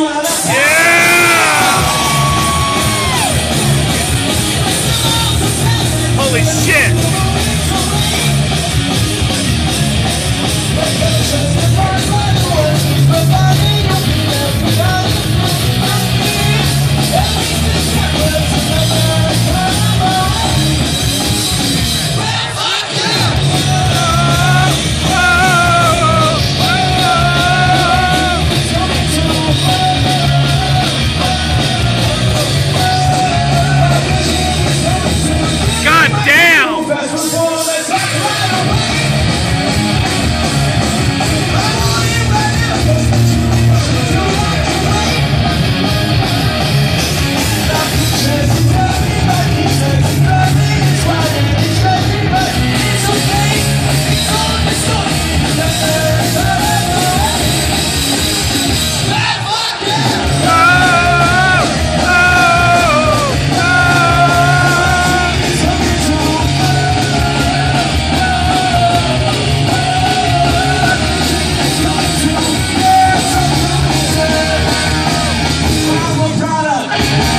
Yeah! Holy shit! Yeah.